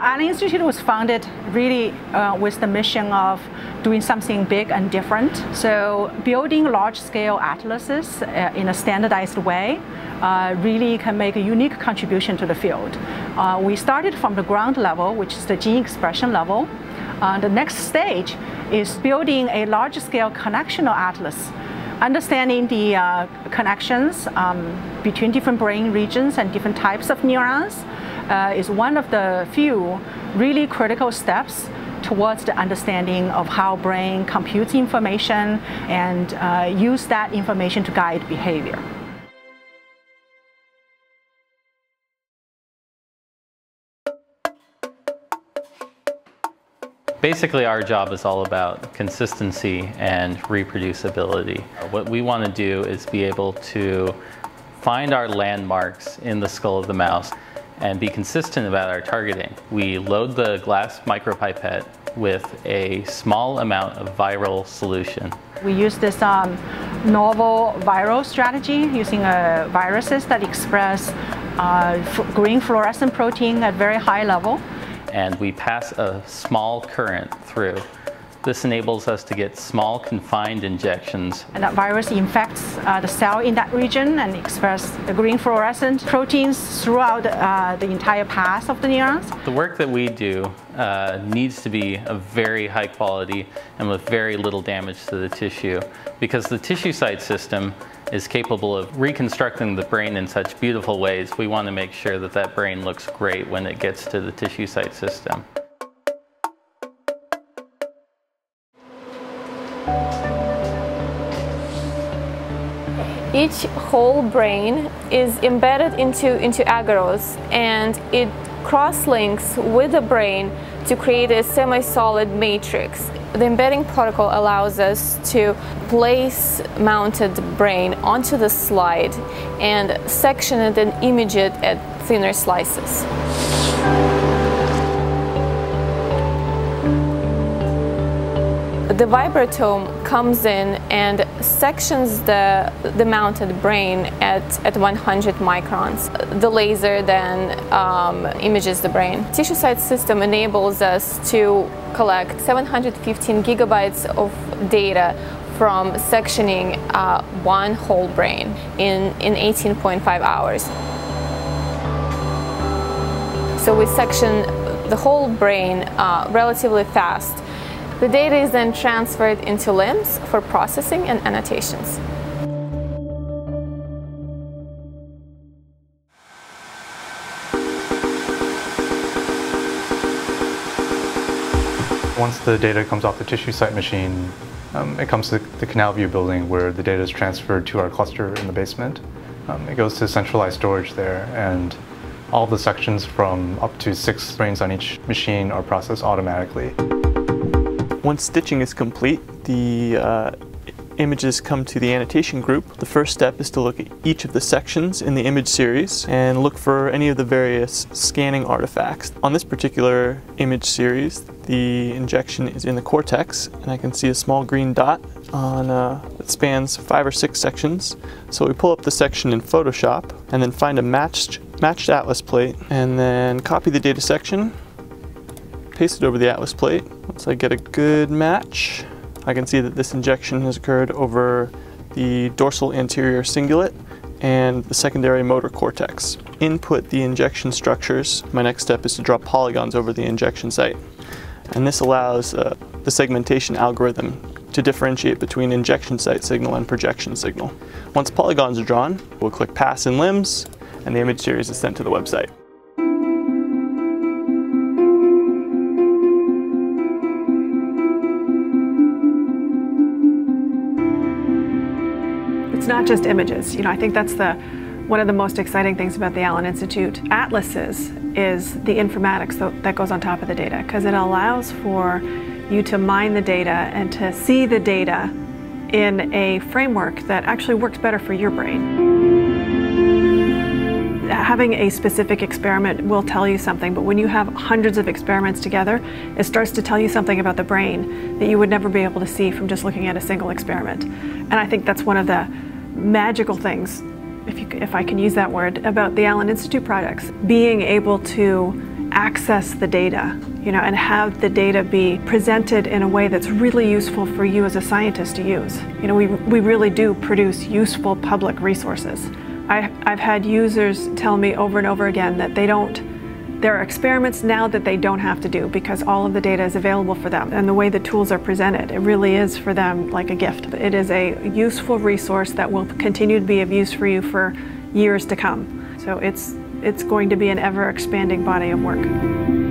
Allen Institute was founded really uh, with the mission of doing something big and different. So building large-scale atlases uh, in a standardized way uh, really can make a unique contribution to the field. Uh, we started from the ground level, which is the gene expression level. Uh, the next stage is building a large-scale connectional atlas understanding the uh, connections um, between different brain regions and different types of neurons uh, is one of the few really critical steps towards the understanding of how brain computes information and uh, use that information to guide behavior. Basically, our job is all about consistency and reproducibility. What we want to do is be able to find our landmarks in the skull of the mouse and be consistent about our targeting. We load the glass micropipette with a small amount of viral solution. We use this um, novel viral strategy using uh, viruses that express uh, green fluorescent protein at very high level and we pass a small current through. This enables us to get small confined injections. And that virus infects uh, the cell in that region and express the green fluorescent proteins throughout uh, the entire path of the neurons. The work that we do uh, needs to be of very high quality and with very little damage to the tissue because the TissueCyte system is capable of reconstructing the brain in such beautiful ways, we want to make sure that that brain looks great when it gets to the TissueCyte system. Each whole brain is embedded into, into agarose and it cross-links with the brain to create a semi-solid matrix. The embedding protocol allows us to place mounted brain onto the slide and section it and image it at thinner slices. The vibratome comes in and sections the, the mounted brain at, at 100 microns. The laser then um, images the brain. TissueCyte system enables us to collect 715 gigabytes of data from sectioning uh, one whole brain in, in 18.5 hours. So we section the whole brain uh, relatively fast the data is then transferred into LIMS for processing and annotations. Once the data comes off the TissueCyte machine, um, it comes to the CanalView building where the data is transferred to our cluster in the basement. Um, it goes to centralized storage there and all the sections from up to six brains on each machine are processed automatically. Once stitching is complete, the uh, images come to the annotation group. The first step is to look at each of the sections in the image series and look for any of the various scanning artifacts. On this particular image series, the injection is in the cortex, and I can see a small green dot on uh, that spans five or six sections. So we pull up the section in Photoshop and then find a matched, matched atlas plate and then copy the data section paste it over the atlas plate. Once I get a good match, I can see that this injection has occurred over the dorsal anterior cingulate and the secondary motor cortex. Input the injection structures. My next step is to draw polygons over the injection site. And this allows uh, the segmentation algorithm to differentiate between injection site signal and projection signal. Once polygons are drawn, we'll click Pass in LIMS and the image series is sent to the website. Not just images. You know, I think that's the one of the most exciting things about the Allen Institute atlases is the informatics that goes on top of the data because it allows for you to mine the data and to see the data in a framework that actually works better for your brain. Having a specific experiment will tell you something, but when you have hundreds of experiments together, it starts to tell you something about the brain that you would never be able to see from just looking at a single experiment. And I think that's one of the magical things, if, you, if I can use that word, about the Allen Institute products. Being able to access the data, you know, and have the data be presented in a way that's really useful for you as a scientist to use. You know, we, we really do produce useful public resources. I, I've had users tell me over and over again that they don't there are experiments now that they don't have to do because all of the data is available for them. And the way the tools are presented, it really is for them like a gift. It is a useful resource that will continue to be of use for you for years to come. So it's, it's going to be an ever expanding body of work.